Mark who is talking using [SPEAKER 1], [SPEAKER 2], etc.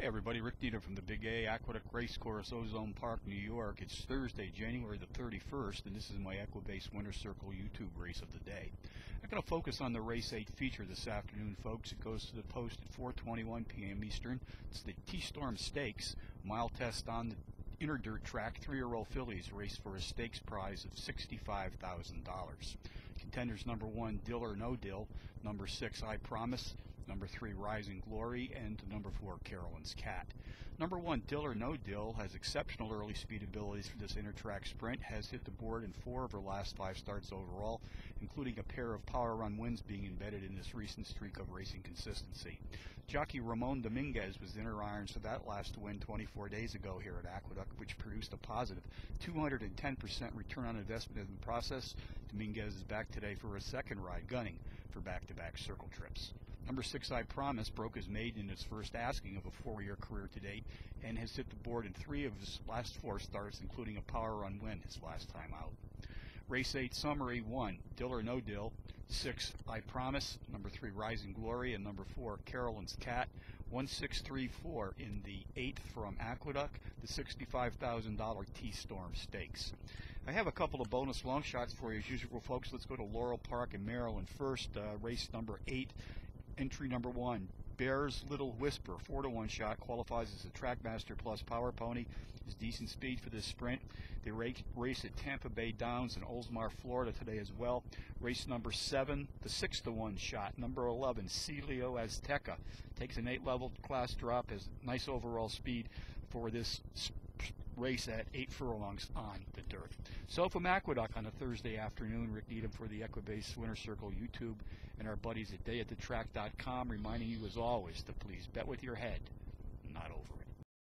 [SPEAKER 1] Hey everybody, Rick Needham from the Big A Aqueduct Racecourse, Ozone Park, New York. It's Thursday, January the 31st, and this is my Equibase Winter Circle YouTube race of the day. I'm going to focus on the Race 8 feature this afternoon, folks. It goes to the post at 4.21 p.m. Eastern. It's the T-Storm Stakes, mile test on the inner dirt track. Three-year-old fillies race for a stakes prize of $65,000. Contenders number one, Dill or No Dill. Number six, I Promise number three, Rising Glory, and number four, Carolyn's Cat. Number one, Dill or No Dill, has exceptional early speed abilities for this inter-track sprint, has hit the board in four of her last five starts overall, including a pair of power run wins being embedded in this recent streak of racing consistency. Jockey Ramon Dominguez was in her irons for that last win 24 days ago here at Aqueduct, which produced a positive 210% return on investment in the process. Dominguez is back today for a second ride, gunning for back-to-back circle trips. Number six, I Promise, broke his maiden in his first asking of a four-year career to date and has hit the board in three of his last four starts, including a power run win his last time out. Race 8 Summary 1, Dill or No Dill. 6, I Promise. Number 3, Rising Glory. And number 4, Carolyn's Cat. 1634 in the 8th from Aqueduct, the $65,000 T-Storm Stakes. I have a couple of bonus long shots for you as usual, folks. Let's go to Laurel Park in Maryland first. Uh, race number 8, entry number 1, Bears Little Whisper, 4 to 1 shot, qualifies as a Trackmaster Plus Power Pony. Is decent speed for this sprint. They race at Tampa Bay Downs in Oldsmar, Florida today as well. Race number 7, the 6 to 1 shot. Number 11, Celio Azteca. Takes an 8 level class drop, has nice overall speed for this race at eight furlongs on the dirt. So from Aqueduct on a Thursday afternoon, Rick Needham for the Equibase Winter Circle YouTube and our buddies at dayatthetrack.com reminding you as always to please bet with your head, not over.